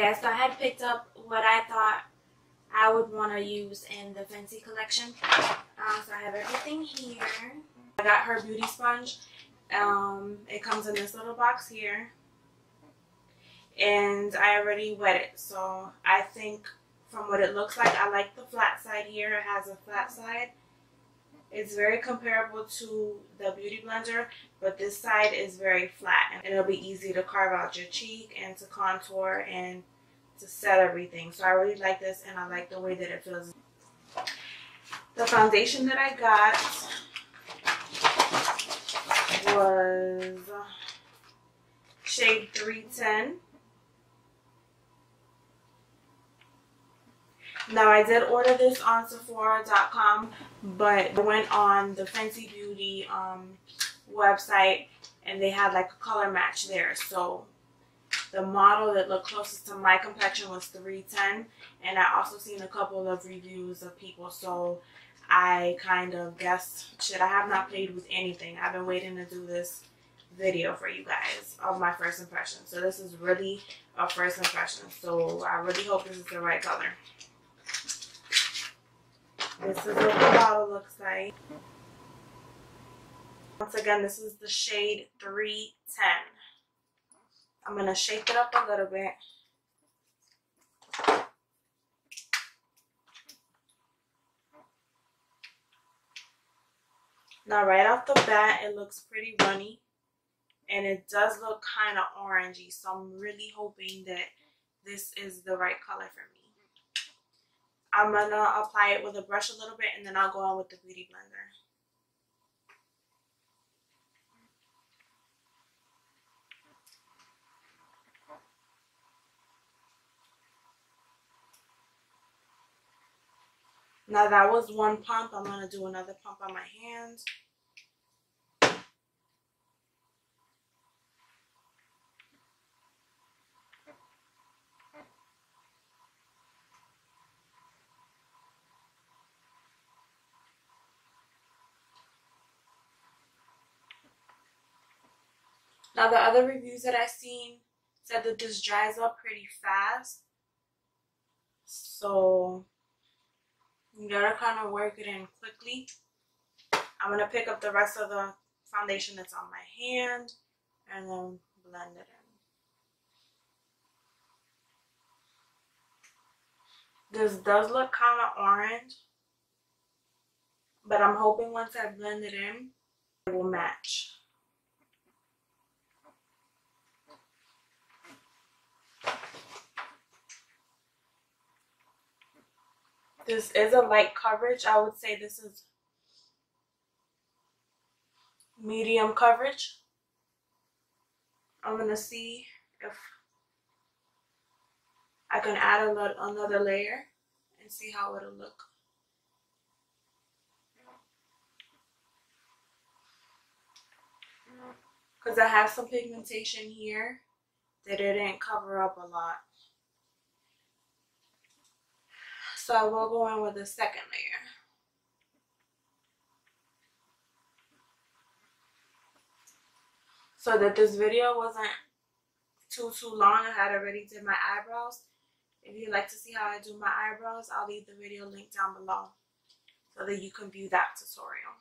Yeah, so I had picked up what I thought I would want to use in the Fenty collection. Uh, so I have everything here. I got her beauty sponge. Um, it comes in this little box here. And I already wet it. So I think from what it looks like, I like the flat side here. It has a flat side. It's very comparable to the Beauty Blender, but this side is very flat. And it'll be easy to carve out your cheek and to contour and to set everything. So I really like this and I like the way that it feels. The foundation that I got was shade 310. Now I did order this on Sephora.com, but I went on the Fenty Beauty um, website and they had like a color match there. So the model that looked closest to my complexion was 310 and I also seen a couple of reviews of people so I kind of guessed shit I have not played with anything. I've been waiting to do this video for you guys of my first impression. So this is really a first impression. So I really hope this is the right color. This is what the bottle looks like. Once again, this is the shade 310. I'm going to shake it up a little bit. Now, right off the bat, it looks pretty runny. And it does look kind of orangey. So I'm really hoping that this is the right color for me. I'm to apply it with a brush a little bit and then I'll go on with the Beauty Blender. Now that was one pump. I'm going to do another pump on my hands. Now the other reviews that I've seen said that this dries up pretty fast. So you gotta kind of work it in quickly. I'm gonna pick up the rest of the foundation that's on my hand and then blend it in. This does look kind of orange, but I'm hoping once I blend it in, it will match. This is a light coverage. I would say this is medium coverage. I'm going to see if I can add a lot, another layer and see how it'll look. Because I have some pigmentation here that it didn't cover up a lot. So we'll go in with a second layer. So that this video wasn't too, too long. I had already did my eyebrows. If you'd like to see how I do my eyebrows, I'll leave the video link down below so that you can view that tutorial.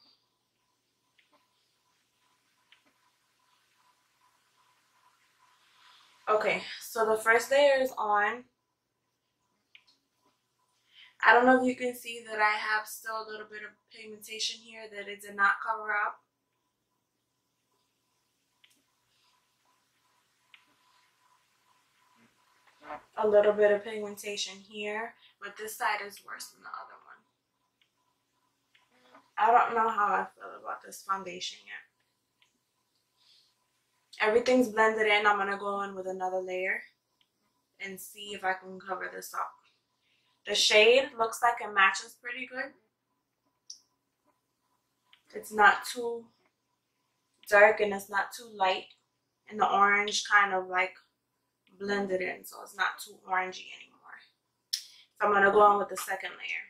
Okay, so the first layer is on. I don't know if you can see that I have still a little bit of pigmentation here that it did not cover up. A little bit of pigmentation here, but this side is worse than the other one. I don't know how I feel about this foundation yet. Everything's blended in. I'm going to go in with another layer and see if I can cover this up. The shade looks like it matches pretty good. It's not too dark and it's not too light. And the orange kind of like blended in so it's not too orangey anymore. So I'm going to go on with the second layer.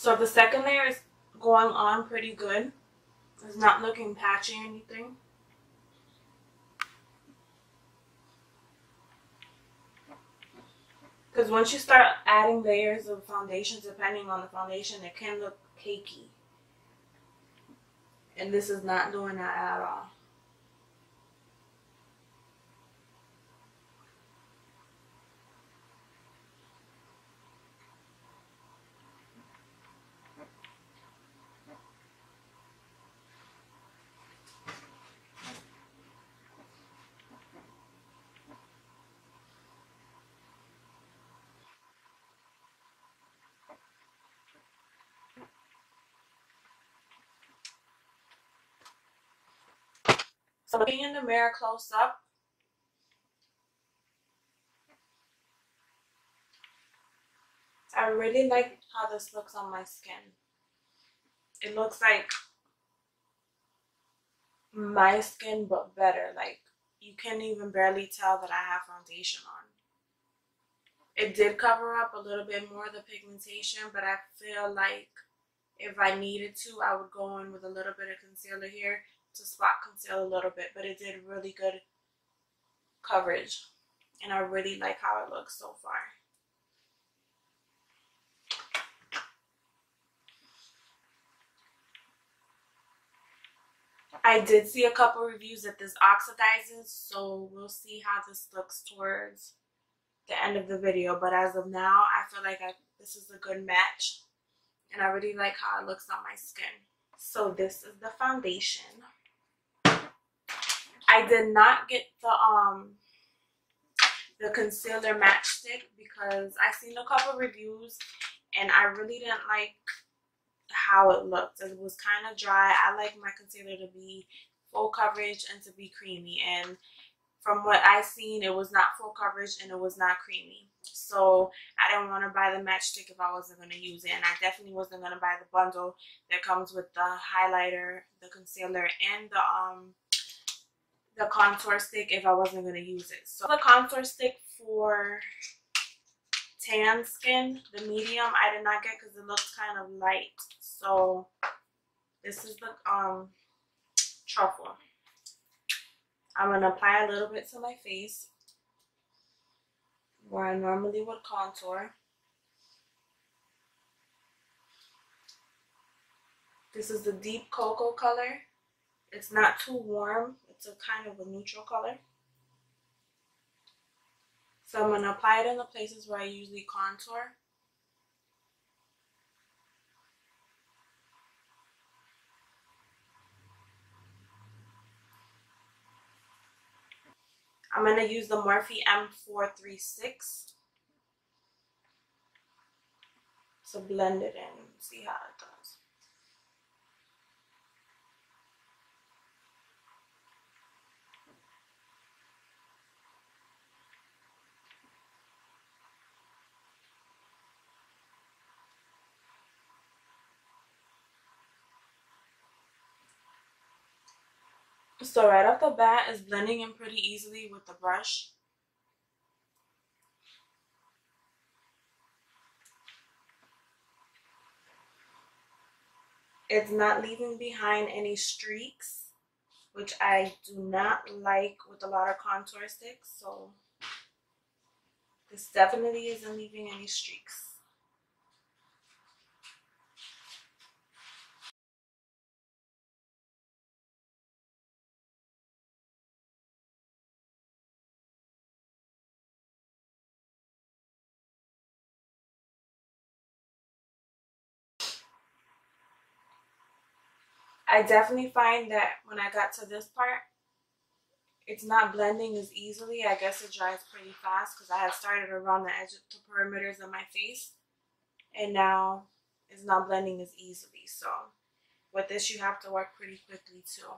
So the second layer is going on pretty good. It's not looking patchy or anything. Because once you start adding layers of foundation, depending on the foundation, it can look cakey. And this is not doing that at all. So looking in the mirror close up, I really like how this looks on my skin. It looks like my skin but better. Like you can't even barely tell that I have foundation on. It did cover up a little bit more of the pigmentation, but I feel like if I needed to, I would go in with a little bit of concealer here to spot conceal a little bit, but it did really good coverage. And I really like how it looks so far. I did see a couple reviews that this oxidizes, so we'll see how this looks towards the end of the video. But as of now, I feel like I, this is a good match. And I really like how it looks on my skin. So this is the foundation. I did not get the um the concealer Match Stix because I seen a couple reviews and I really didn't like how it looked. It was kind of dry. I like my concealer to be full coverage and to be creamy and from what I seen it was not full coverage and it was not creamy. So I didn't want to buy the Match Stix if I wasn't going to use it and I definitely wasn't going to buy the bundle that comes with the highlighter, the concealer and the um the contour stick if I wasn't going to use it. So the contour stick for tan skin, the medium, I did not get because it looks kind of light. So this is the um truffle. I'm going to apply a little bit to my face where I normally would contour. This is the deep cocoa color. It's not too warm. It's a kind of a neutral color. So I'm going to apply it in the places where I usually contour. I'm going to use the Morphe M436 to blend it in see how it does. So right off the bat, it's blending in pretty easily with the brush. It's not leaving behind any streaks, which I do not like with a lot of contour sticks. So this definitely isn't leaving any streaks. I definitely find that when I got to this part, it's not blending as easily. I guess it dries pretty fast because I had started around the edge of the perimeters of my face. And now it's not blending as easily. So with this, you have to work pretty quickly too.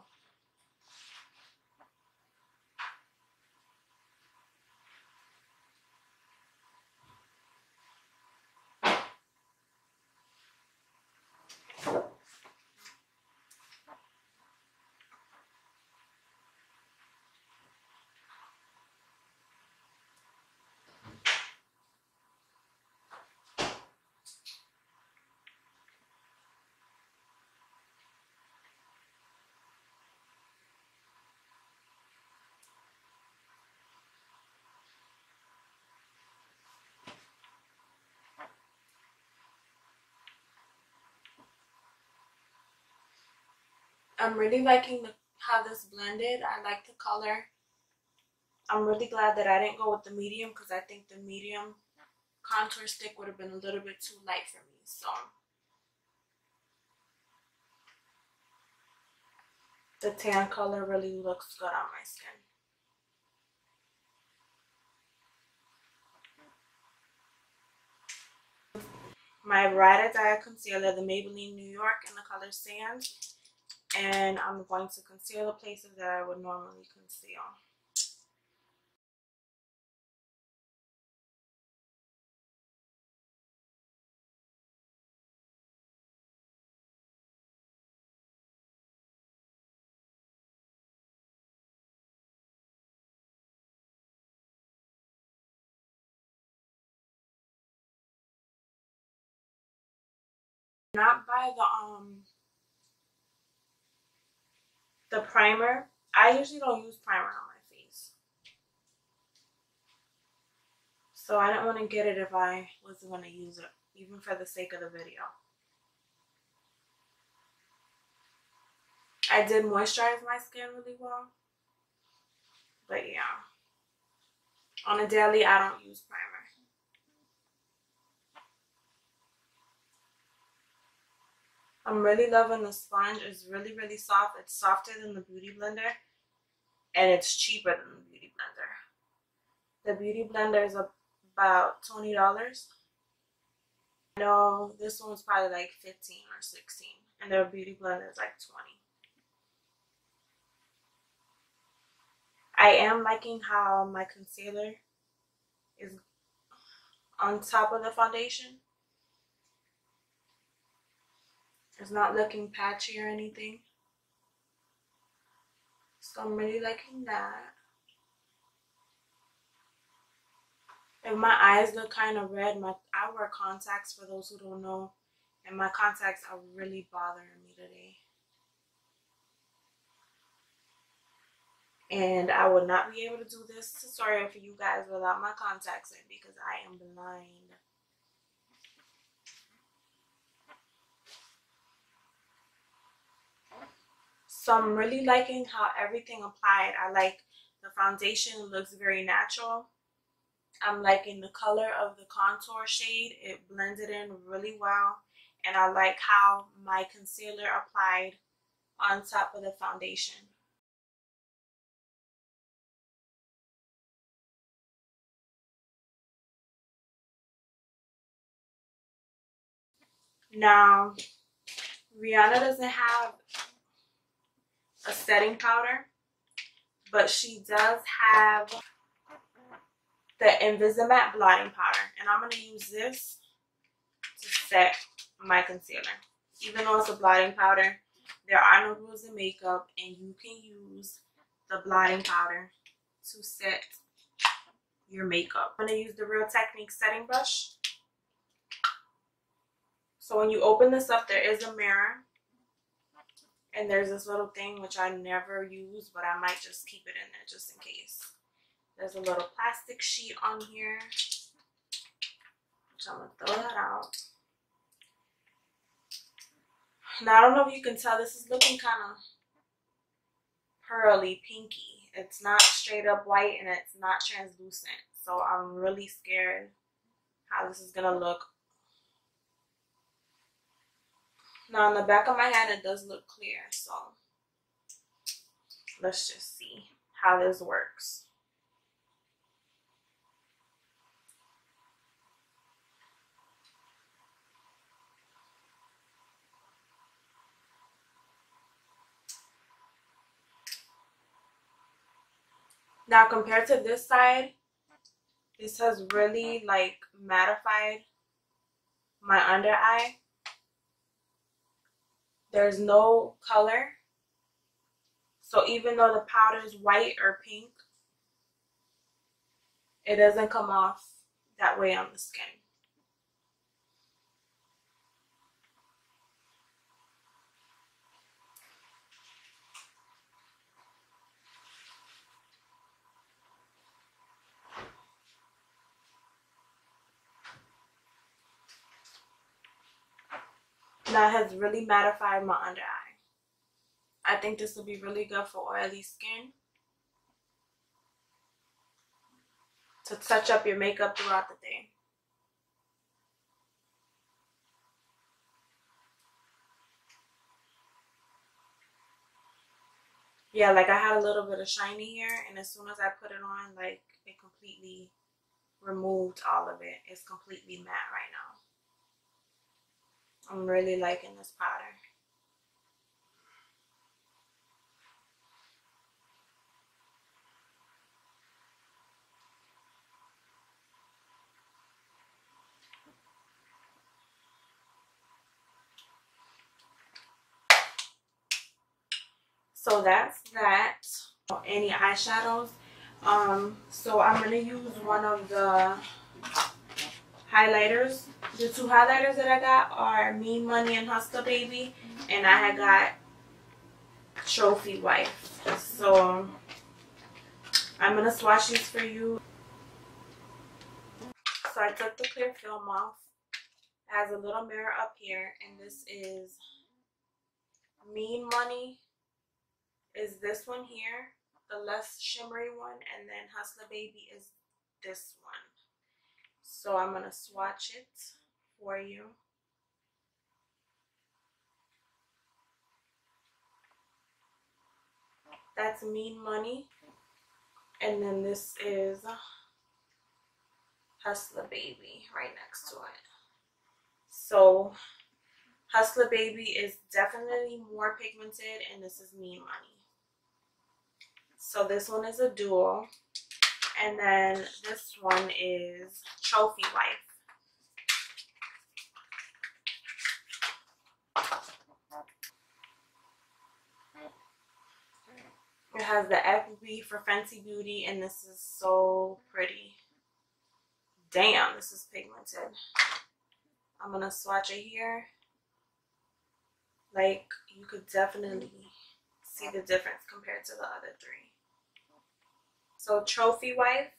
I'm really liking the, how this blended. I like the color. I'm really glad that I didn't go with the medium because I think the medium contour stick would have been a little bit too light for me. So the tan color really looks good on my skin. My Ride or Die Concealer, the Maybelline New York in the color Sand. And I'm going to conceal the places that I would normally conceal. not by the um the primer. I usually don't use primer on my face. So I didn't want to get it if I wasn't going to use it, even for the sake of the video. I did moisturize my skin really well. But yeah. On a daily, I don't use primer. I'm really loving the sponge. It's really, really soft. It's softer than the Beauty Blender. And it's cheaper than the Beauty Blender. The Beauty Blender is about $20. No, this one's probably like 15 or 16. And the Beauty Blender is like 20. I am liking how my concealer is on top of the foundation. It's not looking patchy or anything. So I'm really liking that. If my eyes look kind of red, my I wear contacts for those who don't know. And my contacts are really bothering me today. And I would not be able to do this tutorial for you guys without my contacts in because I am blind. So I'm really liking how everything applied. I like the foundation looks very natural. I'm liking the color of the contour shade. It blended in really well. And I like how my concealer applied on top of the foundation. Now, Rihanna doesn't have a setting powder, but she does have the Invisimatte blotting powder. And I'm going to use this to set my concealer. Even though it's a blotting powder, there are no rules in makeup and you can use the blotting powder to set your makeup. I'm going to use the Real Techniques setting brush. So when you open this up, there is a mirror and there's this little thing which I never use, but I might just keep it in there just in case. There's a little plastic sheet on here. Which I'm to throw that out. Now, I don't know if you can tell, this is looking kind of pearly, pinky. It's not straight up white and it's not translucent. So I'm really scared how this is to look Now on the back of my hand it does look clear, so let's just see how this works. Now compared to this side, this has really like mattified my under eye. There's no color. So even though the powder is white or pink, it doesn't come off that way on the skin. That has really mattified my under eye. I think this will be really good for oily skin. To touch up your makeup throughout the day. Yeah, like I had a little bit of shiny here and as soon as I put it on, like it completely removed all of it. It's completely matte right now. I'm really liking this powder. so that's that. Any eyeshadows? Um so i'm gonna use one of the highlighters the two highlighters that i got are mean money and hustler baby. And i had got trophy wife. So i'm gonna swatch these for you. So i took the clear film off. It has a little mirror up here and this is mean money. Is this one here, the less shimmery one, and then Hustler Baby is this one. So I'm going to swatch it for you. That's Mean Money. And then this is Hustler Baby right next to it. So Hustler Baby is definitely more pigmented and this is Mean Money. So this one is a dual. And then this one is Trophy Wife. It has the FB for Fenty Beauty and this is so pretty. Damn, this is pigmented. I'm going to swatch it here. Like, you could definitely see the difference compared to the other three. So Trophy Wife,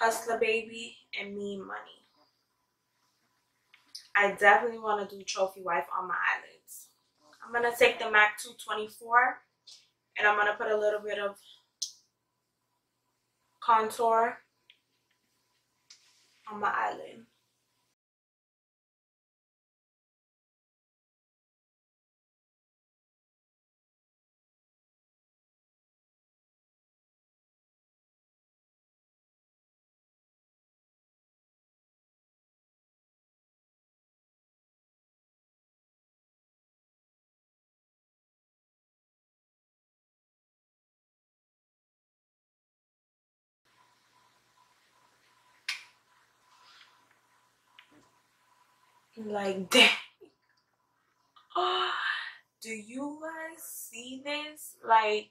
Hustler Baby, and Mean Money. I definitely want to do Trophy Wife on my eyelids. I'm going to take the MAC 224 and I'm going to put a little bit of contour on my eyelid. Like, dang. Oh, do you guys see this? Like,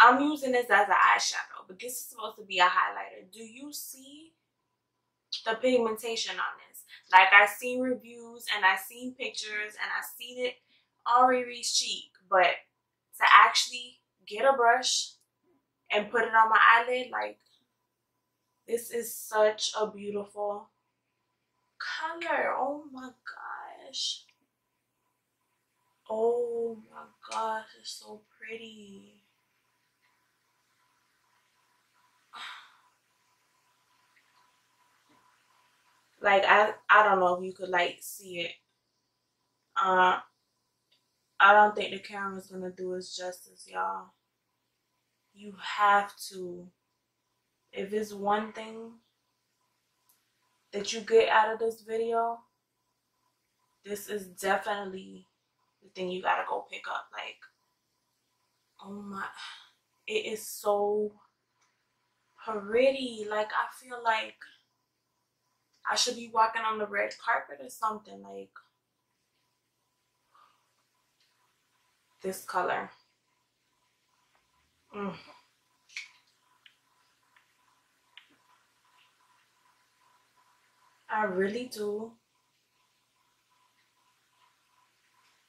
I'm using this as an eyeshadow, but this is supposed to be a highlighter. Do you see the pigmentation on this? Like, i seen reviews and i seen pictures and i seen it on Riri's cheek, but to actually get a brush and put it on my eyelid, like, this is such a beautiful color. Oh my gosh. Oh my gosh, it's so pretty. Like I I don't know if you could like see it. Uh I don't think the camera's gonna do us justice, y'all. You have to if it's one thing that you get out of this video, this is definitely the thing you gotta go pick up. Like, oh my, it is so pretty. Like, I feel like I should be walking on the red carpet or something. Like, this color. Mm. I really do.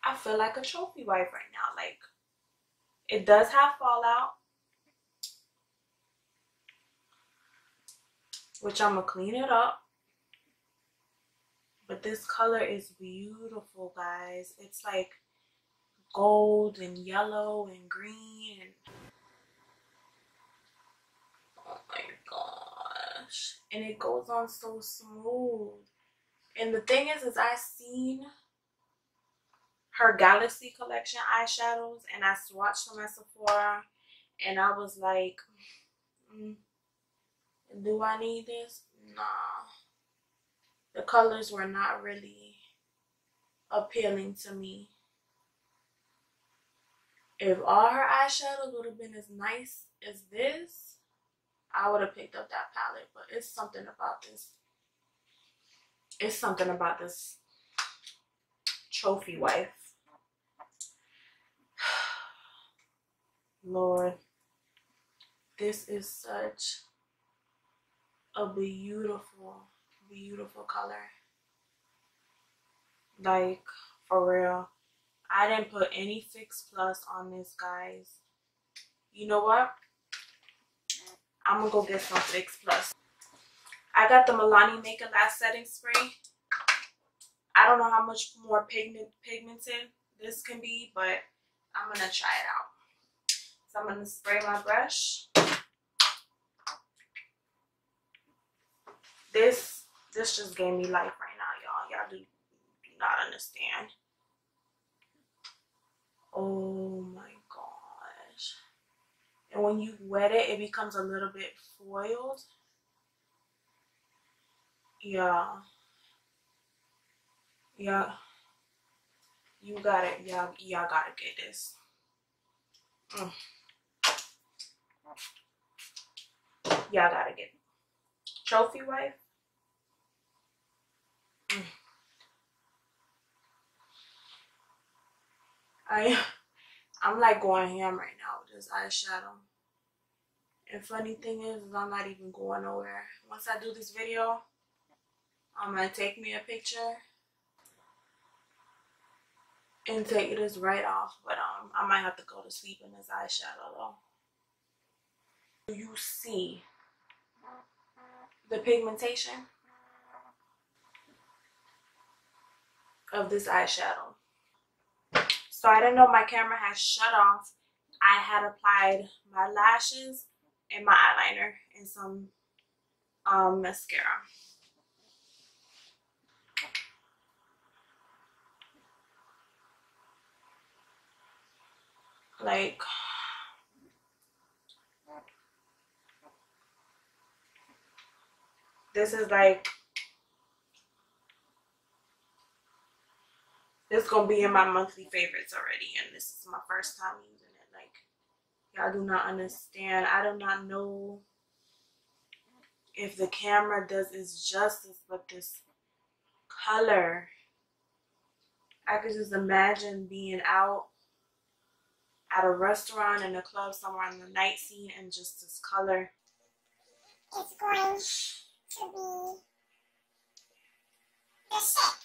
I feel like a trophy wife right now. Like, it does have fallout. Which I'm going to clean it up. But this color is beautiful, guys. It's like gold and yellow and green oh my and it goes on so smooth. And the thing is is i seen her galaxy collection eyeshadows and i swatched them at sephora and i was like mm, do i need this? Nah. The colors were not really appealing to me. If all her eyeshadows would have been as nice as this, I would have picked up that palette. But it's something about this. It's something about this trophy wife. Lord, this is such a beautiful, beautiful color. Like, for real. I didn't put any Fix Plus on this, guys. You know what? I'm to go get some Fix Plus. I got the Milani Make It Last Setting Spray. I don't know how much more pigment pigmented this can be, but I'm to try it out. So I'm to spray my brush. This, this just gave me life right now, y'all. Y'all do, do not understand. Oh my. And when you wet it, it becomes a little bit foiled. Yeah. Yeah. You got it. Y'all, y'all gotta get this. Mm. Y'all gotta get it. Trophy wife. Mm. I I'm like going ham right now with this eyeshadow. And funny thing is, is I'm not even going nowhere. Once I do this video, I'm gonna take me a picture and take this right off. But um I might have to go to sleep in this eyeshadow though. You see the pigmentation of this eyeshadow. So I didn't know my camera had shut off. I had applied my lashes and my eyeliner and some um, mascara. Like, this is like This gonna be in my monthly favorites already, and this is my first time using it. Like, y'all do not understand. I do not know if the camera does its justice, but this color, I could just imagine being out at a restaurant in a club somewhere in the night scene and just this color. It's going to be the shit.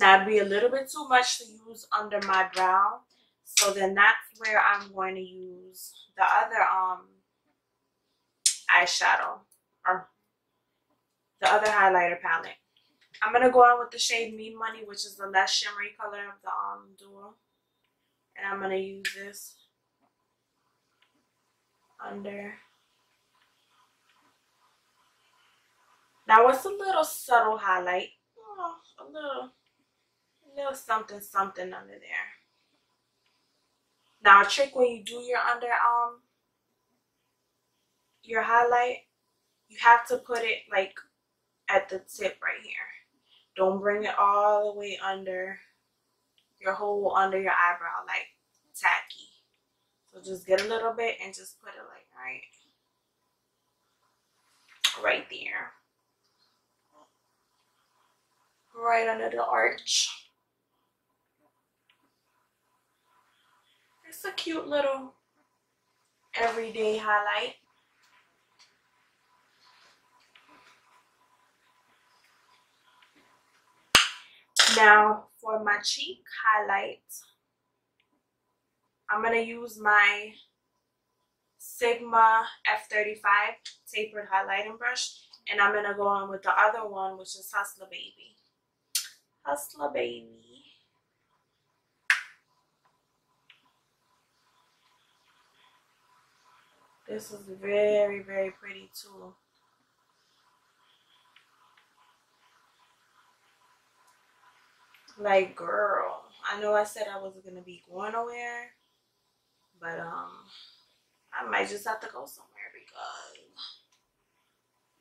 It'd be a little bit too much to use under my brow. So then that's where I'm going to use the other um eyeshadow or the other highlighter palette. I'm going to go on with the shade Mean Money, which is the less shimmery color of the um duo. And I'm going to use this under. Now it's a little subtle highlight. Oh, a little little something something under there. Now a trick when you do your under um your highlight, you have to put it like at the tip right here. Don't bring it all the way under your whole under your eyebrow like tacky. So just get a little bit and just put it like right right there. Right under the arch. It's a cute little everyday highlight. Now for my cheek highlight, I'm going to use my Sigma F35 tapered highlighting brush. And I'm going to go on with the other one, which is Hustler Baby. Hustler Baby. This is very, very pretty too. Like, girl, I know I said I wasn't going to be going nowhere, but um, I might just have to go somewhere because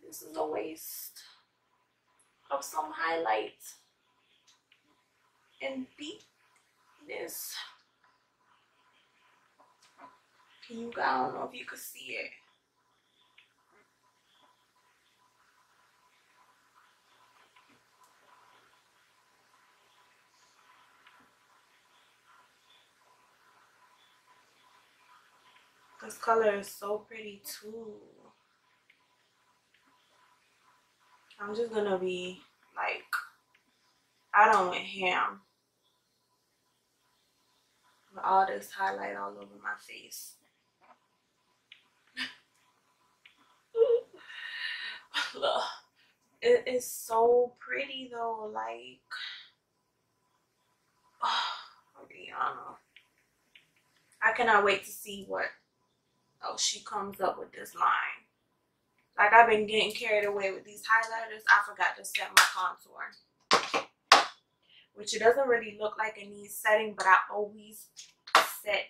this is a waste of some highlight and beatness. Can you, I don't know if you can see it. This color is so pretty too. I'm just gonna be like, I don't want ham. With all this highlight all over my face. Look, it is so pretty though. Like, oh, Rihanna. I cannot wait to see what else she comes up with this line. Like I've been getting carried away with these highlighters. I forgot to set my contour. Which it doesn't really look like it needs setting, but I always set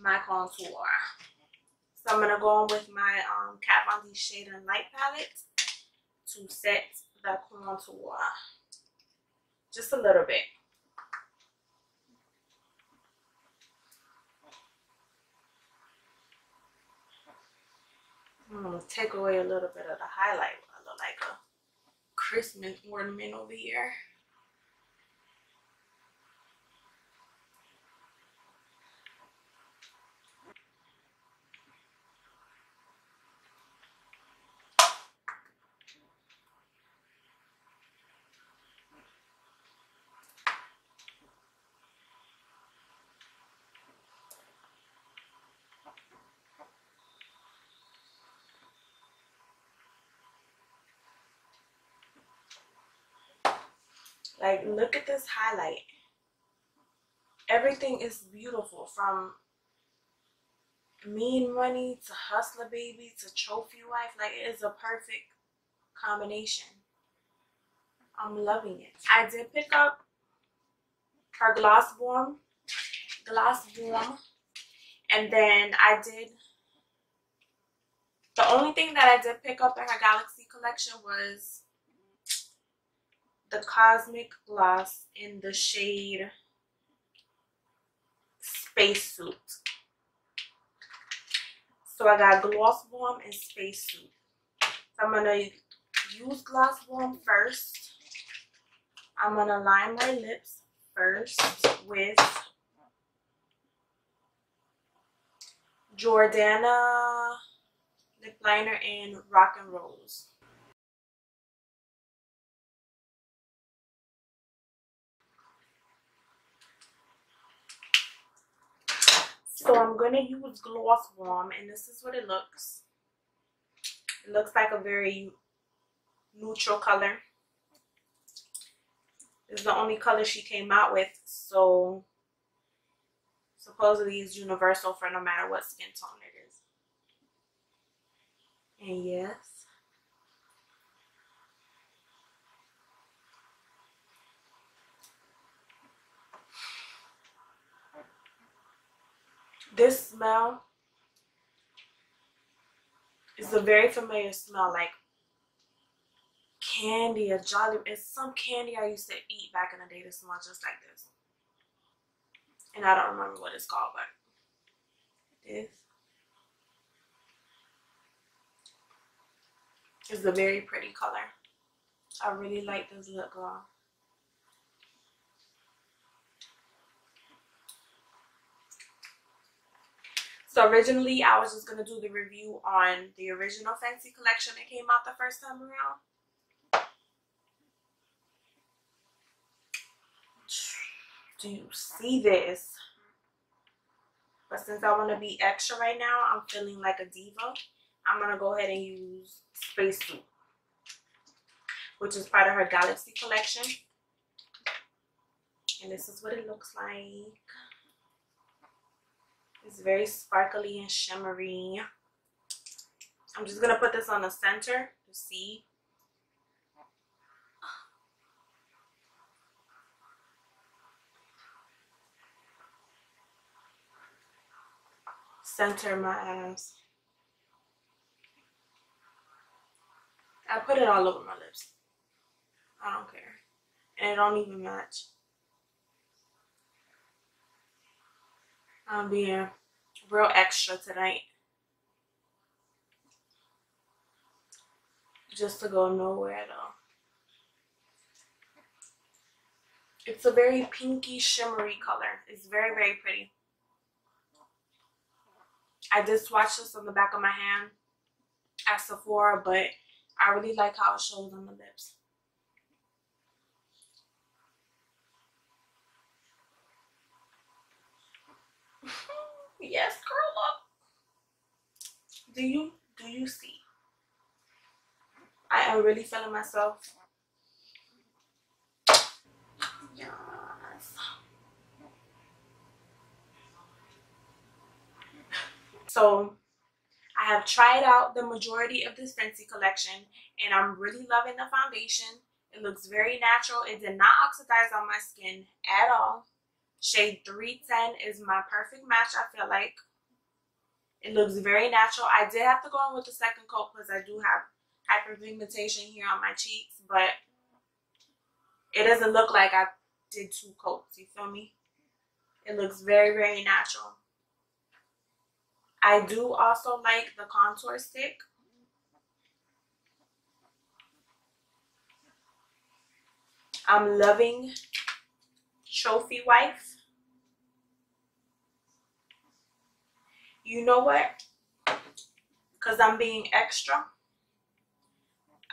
my contour. So I'm gonna go on with my um, Kat Von D Shade and Light palette to set the contour. Just a little bit. I'm gonna take away a little bit of the highlight. I look like a Christmas ornament over here. Like, look at this highlight. Everything is beautiful from Mean Money to Hustler Baby to Trophy Wife. Like, it is a perfect combination. I'm loving it. I did pick up her Gloss Bomb. Gloss Bomb. And then I did... The only thing that I did pick up in her Galaxy collection was the Cosmic Gloss in the shade Spacesuit. So I got Gloss Bomb and Spacesuit. So I'm going to use Gloss Bomb first. I'm going to line my lips first with Jordana lip liner in Rock and Rose. So I'm going to use Gloss Bomb and this is what it looks. It looks like a very neutral color. This is the only color she came out with. So supposedly it's universal for no matter what skin tone it is. And yes. This smell is a very familiar smell, like candy, a jolly. It's some candy I used to eat back in the day that smells just like this. And I don't remember what it's called, but this is a very pretty color. I really like this lip gloss. So originally I was just going to do the review on the original Fenty collection that came out the first time around. Do you see this? But since I want to be extra right now, I'm feeling like a diva. I'm going to go ahead and use Spacesuit, which is part of her Galaxy collection. And this is what it looks like. It's very sparkly and shimmery. I'm just going to put this on the center to see. Center my ass. I put it all over my lips. I don't care. And it don't even match. I'm being real extra tonight. Just to go nowhere at all. It's a very pinky shimmery color. It's very, very pretty. I did swatch this on the back of my hand at Sephora, but I really like how it shows on the lips. yes, girl, look. Do you do you see? I am really feeling myself. Yes. So I have tried out the majority of this Fenty collection and I'm really loving the foundation. It looks very natural. It did not oxidize on my skin at all. Shade 310 is my perfect match, I feel like. It looks very natural. I did have to go in with the second coat because I do have hyperpigmentation here on my cheeks, but it doesn't look like I did two coats, you feel me? It looks very, very natural. I do also like the contour stick. I'm loving Trophy Wife. You know what? Because I'm being extra.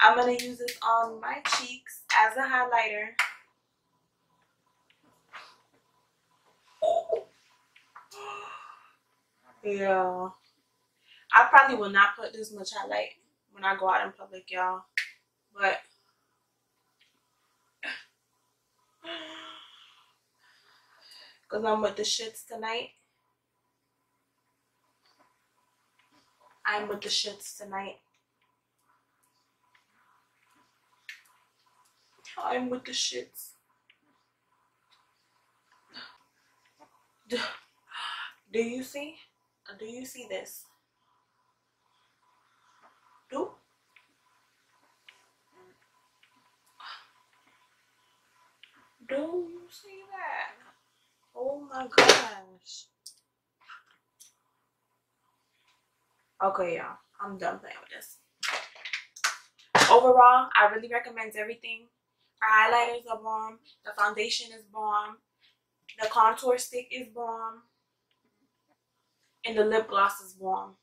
I'm going to use this on my cheeks as a highlighter. Yeah. I probably will not put this much highlight when I go out in public, y'all. But because I'm with the shits tonight. I'm with the shits tonight. I'm with the shits. Do, do you see? Uh, do you see this? Do? Do you see that? Oh my gosh. Okay, y'all. I'm done playing with this. Overall, I really recommend everything. Her highlighters are bomb. The foundation is bomb. The contour stick is bomb and the lip gloss is warm.